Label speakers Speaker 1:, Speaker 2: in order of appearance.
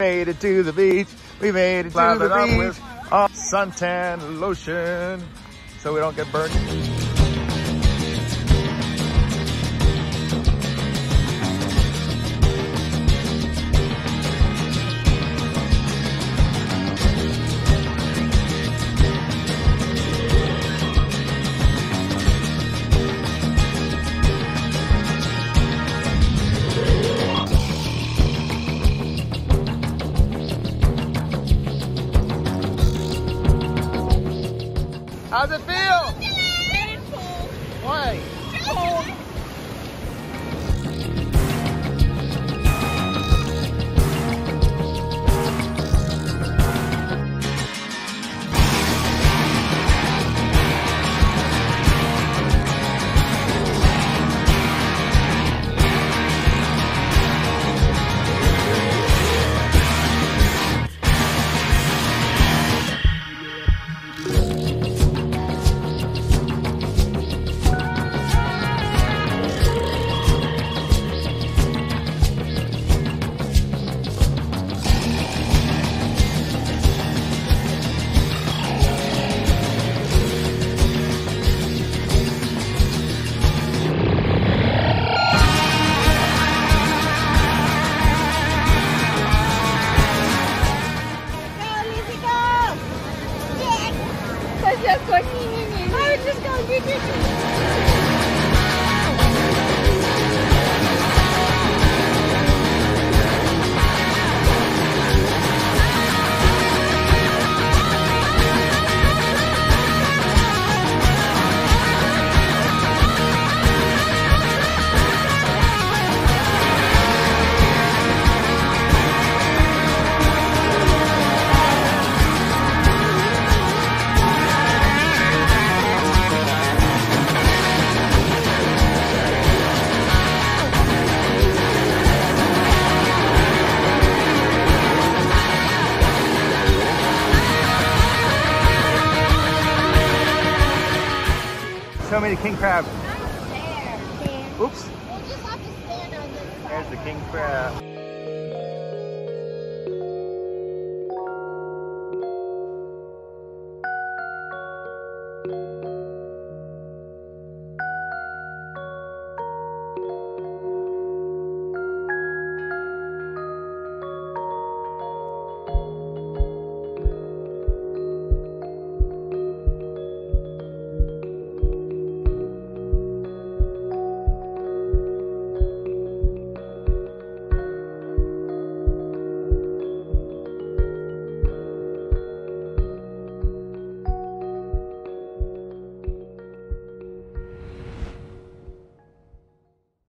Speaker 1: made it to the beach. We made it to the beach.
Speaker 2: with-
Speaker 1: Oh, suntan lotion, so we don't get burnt. How's it feel? Why?
Speaker 3: I was just going,
Speaker 1: Show me the king crab. Oops.
Speaker 3: We'll just have to stand on this side.
Speaker 1: There's the king crab.